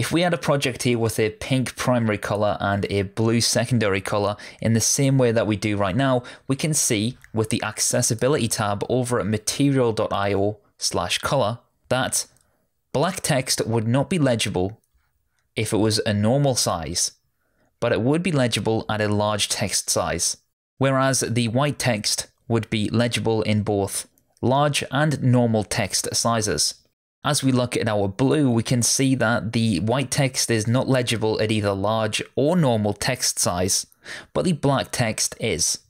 If we had a project here with a pink primary color and a blue secondary color in the same way that we do right now, we can see with the accessibility tab over at material.io slash color that black text would not be legible if it was a normal size, but it would be legible at a large text size, whereas the white text would be legible in both large and normal text sizes. As we look at our blue, we can see that the white text is not legible at either large or normal text size, but the black text is.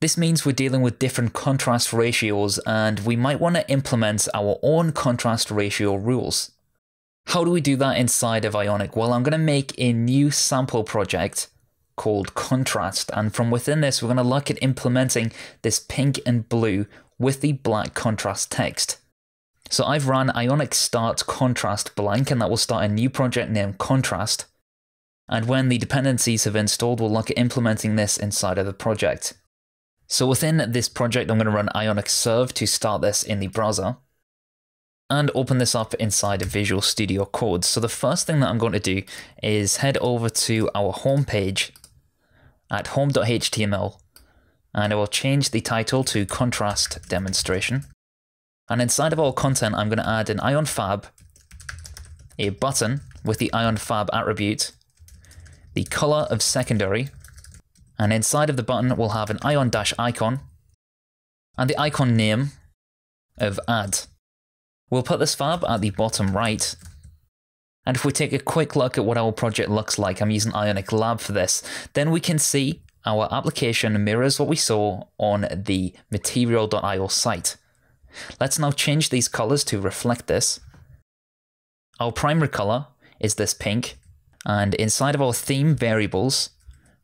This means we're dealing with different contrast ratios and we might want to implement our own contrast ratio rules. How do we do that inside of Ionic? Well, I'm going to make a new sample project called contrast and from within this we're going to look at implementing this pink and blue with the black contrast text. So I've run ionic start contrast blank and that will start a new project named contrast. And when the dependencies have installed, we'll look at implementing this inside of the project. So within this project, I'm going to run ionic serve to start this in the browser and open this up inside of Visual Studio Code. So the first thing that I'm going to do is head over to our home page at home.html and I will change the title to contrast demonstration. And inside of all content, I'm going to add an ion fab, a button with the ion fab attribute, the color of secondary, and inside of the button, we'll have an ion dash icon, and the icon name of add. We'll put this fab at the bottom right. And if we take a quick look at what our project looks like, I'm using Ionic Lab for this, then we can see our application mirrors what we saw on the material.io site. Let's now change these colors to reflect this. Our primary color is this pink, and inside of our theme variables,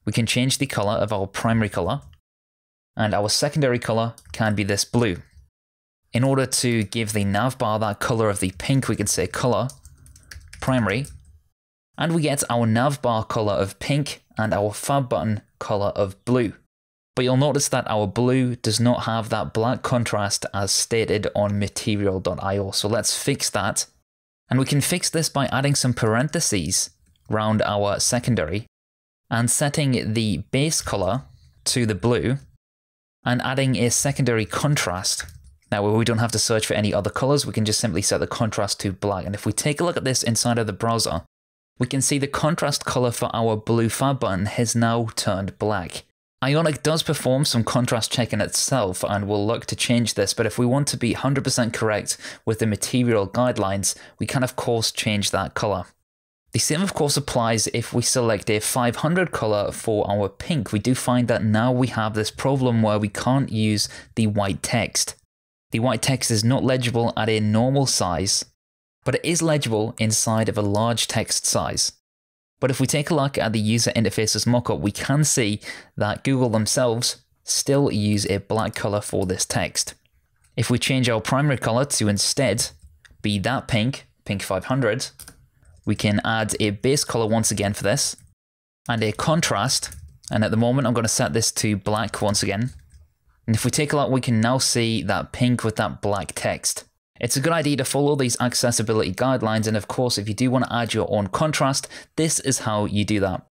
we can change the color of our primary color, and our secondary color can be this blue. In order to give the navbar that color of the pink, we can say color primary, and we get our navbar color of pink and our fab button color of blue. But you'll notice that our blue does not have that black contrast as stated on material.io. So let's fix that. And we can fix this by adding some parentheses around our secondary and setting the base color to the blue and adding a secondary contrast. Now we don't have to search for any other colors, we can just simply set the contrast to black. And if we take a look at this inside of the browser, we can see the contrast color for our blue fab button has now turned black. Ionic does perform some contrast checking itself and we'll look to change this, but if we want to be 100% correct with the material guidelines, we can of course change that color. The same of course applies if we select a 500 color for our pink. We do find that now we have this problem where we can't use the white text. The white text is not legible at a normal size, but it is legible inside of a large text size. But if we take a look at the user interface's mockup, we can see that Google themselves still use a black color for this text. If we change our primary color to instead be that pink, pink 500, we can add a base color once again for this and a contrast. And at the moment, I'm going to set this to black once again. And if we take a look, we can now see that pink with that black text. It's a good idea to follow these accessibility guidelines, and of course, if you do want to add your own contrast, this is how you do that.